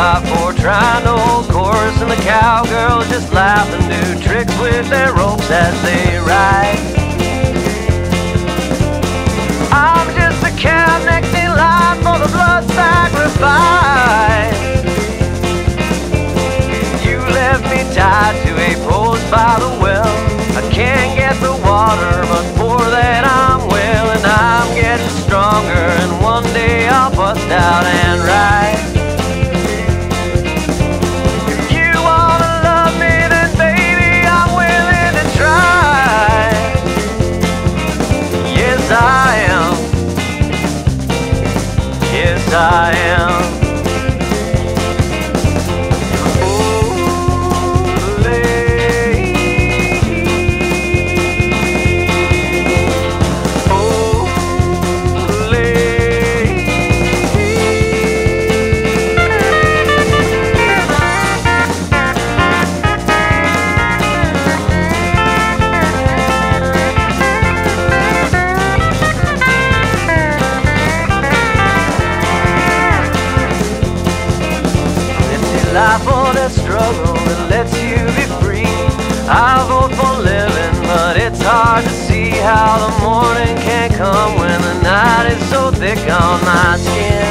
by four trying to hold course, and the cowgirls just laugh and do tricks with their ropes as they ride. I'm just a cow next in line for the blood sacrifice. You left me tied to a post by the well. I can't get the water, but for that I'm I am. Life or the struggle that lets you be free. I vote for living, but it's hard to see how the morning can come when the night is so thick on my skin.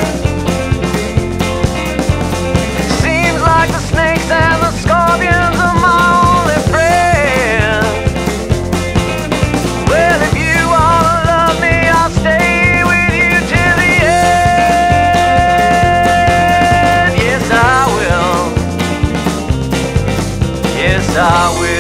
I will.